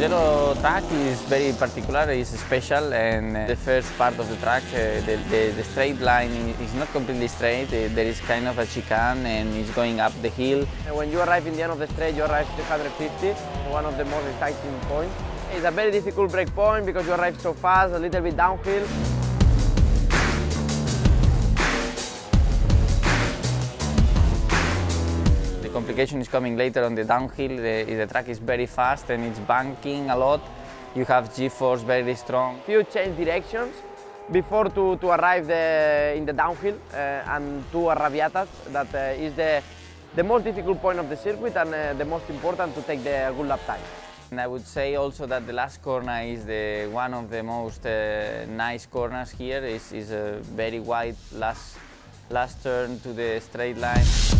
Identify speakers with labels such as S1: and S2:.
S1: Mugello track is very particular, it's special and the first part of the track, uh, the, the, the, straight line is not completely straight, uh, there is kind of a chicane and it's going up the hill.
S2: When you arrive in the end of the straight, you arrive 350, one of the most exciting points. It's a very difficult break point because you arrive so fast, a little bit downhill.
S1: Complication is coming later on the downhill. The, the track is very fast and it's banking a lot. You have G-force very strong.
S2: Few change directions before to, to arrive the, in the downhill uh, and two arrabbiatas. That uh, is the, the most difficult point of the circuit and uh, the most important to take the good lap time.
S1: And I would say also that the last corner is the, one of the most uh, nice corners here. It's, it's a very wide last, last turn to the straight line.